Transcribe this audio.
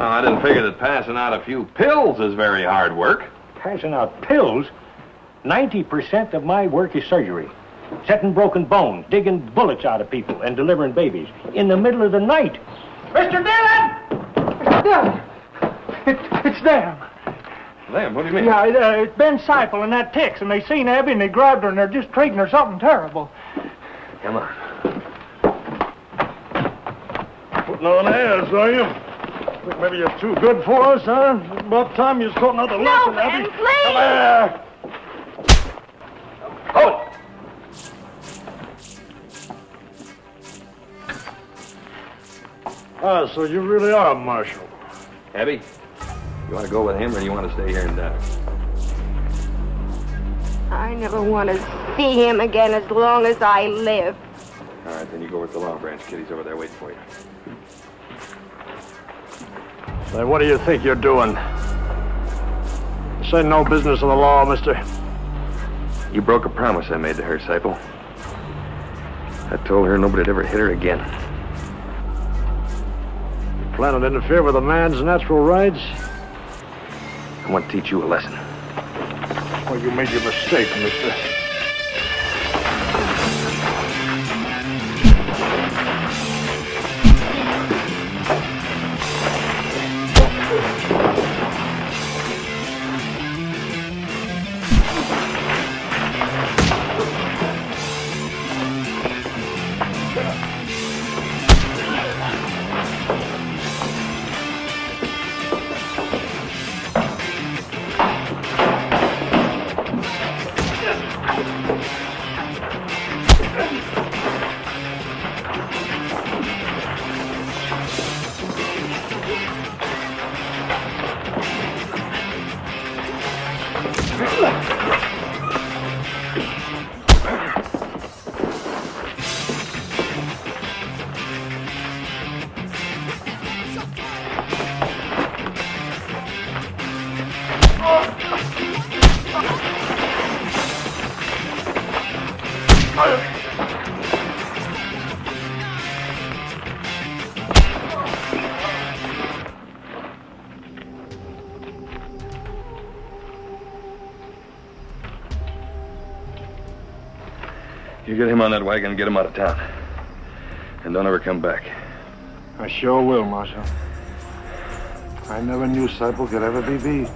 Well, I didn't figure that passing out a few pills is very hard work. Passing out pills? 90% of my work is surgery. Setting broken bones, digging bullets out of people, and delivering babies. In the middle of the night. Mr. Dillon! Dillon! It, it's them. Them? What do you mean? Yeah, it, uh, it's Ben Seipel and that Tex, and they seen Abby and they grabbed her and they're just treating her something terrible. Come on. Putting on airs, are you? Think maybe you're too good for us, huh? About time you taught another No, lesson, Abby. Ben, please! Come here! Oh! Ah, so you really are Marshal. Abby, you want to go with him or do you want to stay here and die? I never want to see him again as long as I live. All right, then you go with the Long Branch. Kitty's over there waiting for you. Say, what do you think you're doing? This ain't no business of the law, mister. You broke a promise I made to her, Seipel. I told her nobody'd ever hit her again. You Planning to interfere with a man's natural rights? I want to teach you a lesson. Well, you made your mistake, mister. Oh! You get him on that wagon and get him out of town. And don't ever come back. I sure will, Marshal. I never knew Seipel could ever be beat.